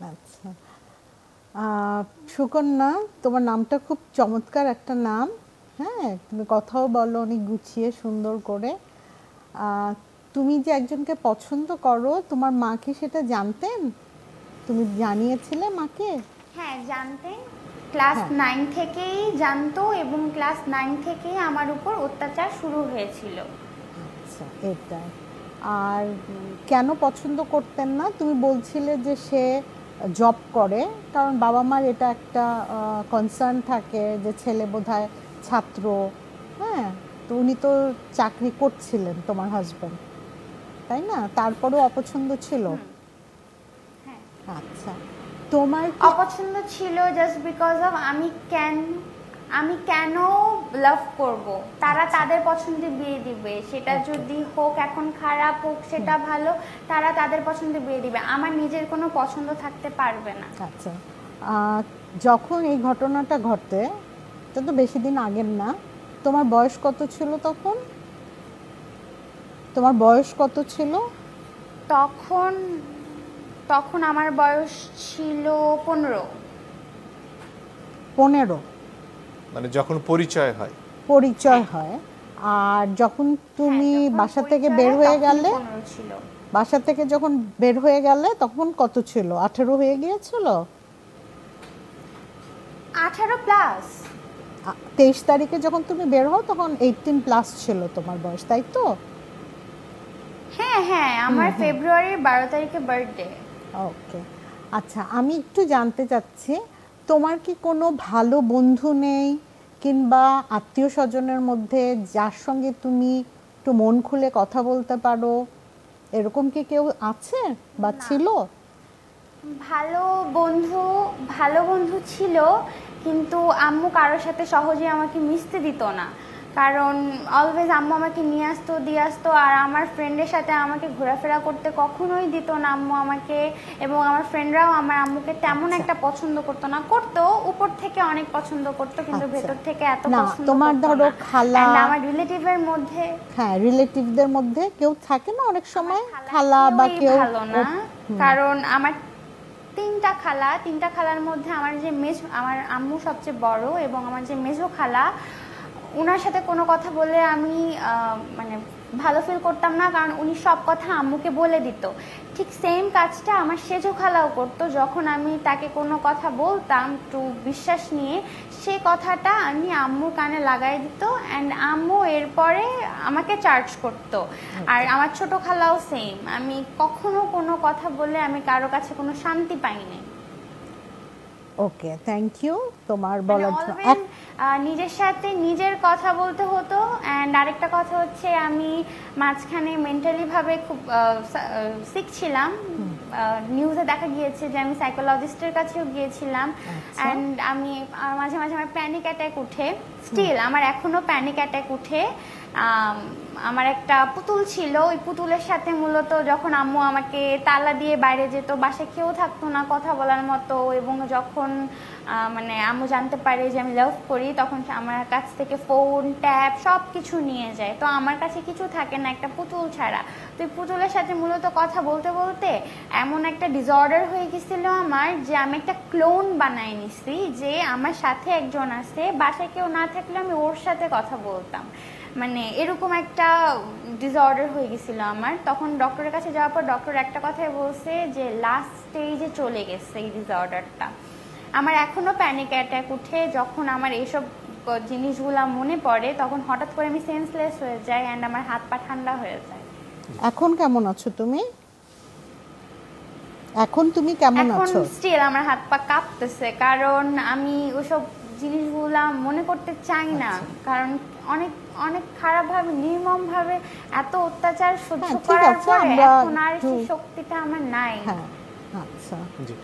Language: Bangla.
আচ্ছা। সুকন্যা তোমার নামটা খুব চমৎকার একটা নাম। হ্যাঁ তুমি কথাও বলো অনেক গুছিয়ে সুন্দর করে। তুমি যে একজনকে পছন্দ করো তোমার মা কি সেটা জানতেন? তুমি জানিয়েছিলে মাকে? হ্যাঁ জানতেন। ক্লাস হ্যাঁ। নাইন থেকেই জানতো এবং ক্লাস নাইন থেকেই আমার উপর অত্যাচার শুরু হয়েছিল। আচ্ছা এটাই। আর কেন পছন্দ করতেন না? তুমি বলছিলে যে সে জব করে কারণ বাবা মার এটা একটা কনসার্ন থাকে যে ছেলে বোধহয় ছাত্র হ্যাঁ? তো উনি তো চাকরি করছিলেন তোমার হাজব্যান্ড তাই না? তারপরেও অপছন্দ ছিল? হ্যাঁ। আচ্ছা। তোমার অপছন্দ ছিল জাস্ট বিকজ অফ আমি কেন আমি কেন লাভ করব। তারা তাদের পছন্দে বিয়ে দিবে। সেটা যদি হোক এখন খারাপ হোক সেটা ভালো তারা তাদের পছন্দে বিয়ে দিবে। আমার নিজের কোনো পছন্দ থাকতে পারবে না। আচ্ছা। যখন এই ঘটনাটা ঘটে এটা তো বেশি দিন আগের না তোমার বয়স কত ছিল তখন? তোমার বয়স কত ছিল? তখন তখন আমার বয়স ছিল পনেরো। পনেরো। মানে যখন পরিচয় হয়। পরিচয় হয়। আর যখন তুমি হ্যাঁ, বাসা থেকে বের হয়ে গেলে বাসা থেকে যখন বের হয়ে গেলে তখন কত ছিল? আঠেরো হয়ে গিয়েছিল? আঠারো প্লাস তেইশ তারিখে যখন তুমি বের হও তখন এইটিন প্লাস ছিল তোমার বয়স তাই তো? হ্যাঁ হ্যাঁ আমার ফেব্রুয়ারির বারো তারিখে বার্থডে ওকে আচ্ছা আমি একটু জানতে চাচ্ছি তোমার কি কোনো ভালো বন্ধু নেই? কিংবা আত্মীয় স্বজনের মধ্যে যার সঙ্গে তুমি একটু মন খুলে কথা বলতে পারো? এরকম কি কেউ আছে বা ছিল? ভালো বন্ধু ভালো বন্ধু ছিল কিন্তু আম্মু কারোর সাথে সহজে আমাকে মিশতে দিত না। কারণ অলওয়েজ আম্মু আমাকে নিয়ে আসতো দিয়ে আসতো আর আমার ফ্রেন্ডের সাথে আমাকে ঘোরাফেরা করতে কখনোই দিত না আম্মু আমাকে এবং আমার ফ্রেন্ডরাও আমার আম্মুকে তেমন আচ্ছা। একটা পছন্দ করতো না। করতো উপর থেকে অনেক পছন্দ করতো কিন্তু আচ্ছা। ভেতর থেকে এত পছন্দ তোমার ধরো খালা- আমার রিলেটিভের মধ্যে হ্যাঁ রিলেটিভদের মধ্যে কেউ থাকে না অনেক সময়? খালা বা কেউ ভালো না। কারণ আমার তিনটা খালা তিনটা খালার মধ্যে আমার যে মেজ আমার আম্মু সবচেয়ে বড় এবং আমার যে মেজো খালা ওনার সাথে কোনো কথা বলে আমি মানে ভালো ফিল করতাম না কারণ উনি সব কথা আম্মুকে বলে দিত। ঠিক সেম কাজটা আমার সেজো খালাও করতো যখন আমি তাকে কোনো কথা বলতাম একটু বিশ্বাস নিয়ে সে কথাটা আমি আম্মুর কানে লাগাই দিত অ্যান্ড আম্মু এরপরে আমাকে চার্জ করতো। আর আমার ছোট খালাও সেম আমি কখনো কোনো কথা বলে আমি কারও কাছে কোনো শান্তি পাইনি। ওকে থ্যাংক ইউ তোমার মানে বলার নিজের সাথে নিজের কথা বলতে হতো অ্যান্ড আরেকটা কথা হচ্ছে আমি মাঝখানে মেন্টালিভাবে খুব শিখছিলাম ছিলাম। নিউজে দেখা গিয়েছে যে আমি সাইকোলজিস্টের কাছেও গিয়েছিলাম। আচ্ছা। অ্যান্ড আমি মাঝে মাঝে আমার প্যানিক অ্যাটাক উঠে। স্টিল আমার এখনও প্যানিক অ্যাটাক উঠে। আমার একটা পুতুল ছিল। ওই পুতুলের সাথে মূলত যখন আম্মু আমাকে তালা দিয়ে বাইরে যেত, বাসায় কেউ থাকতো না কথা বলার মতো, এবং যখন মানে আম্মু জানতে পারে যে আমি লাভ করি, তখন আমার কাছ থেকে ফোন ট্যাব সব কিছু নিয়ে যায়। তো আমার কাছে কিছু থাকে না একটা পুতুল ছাড়া। তো এই পুতুলের সাথে মূলত কথা বলতে বলতে এমন একটা ডিসঅর্ডার হয়ে গেছিল আমার যে আমি একটা ক্লোন বানাই নিছি, যে আমার সাথে একজন আছে, বাসায় কেউ না থাকলে আমি ওর সাথে কথা বলতাম। মানে এরকম একটা ডিসঅর্ডার হয়ে গেছিল আমার। তখন ডক্টরের কাছে যাওয়ার পর ডক্টর একটা কথাই বলছে যে লাস্ট স্টেজে চলে গেছে এই ডিসঅর্ডারটা আমার এখনও প্যানিক অ্যাটাক উঠে। যখন আমার এইসব জিনিসগুলা মনে পড়ে তখন হঠাৎ করে আমি সেন্সলেস হয়ে যাই অ্যান্ড আমার হাত পা ঠান্ডা হয়ে যায়। এখন কেমন আছো তুমি? এখন তুমি কেমন এখন আছো? স্টিল আমার হাত পা কাঁপতেছে। কারণ আমি ওসব জিনিসগুলা মনে করতে চাই না। আচ্ছা। কারণ অনেক অনেক খারাপ ভাবে নির্মম ভাবে এত অত্যাচার সহ্য হ্যাঁ, করার পরে এখন আর সেই শক্তিটা আমার নাই। হ্যাঁ আচ্ছা। জি।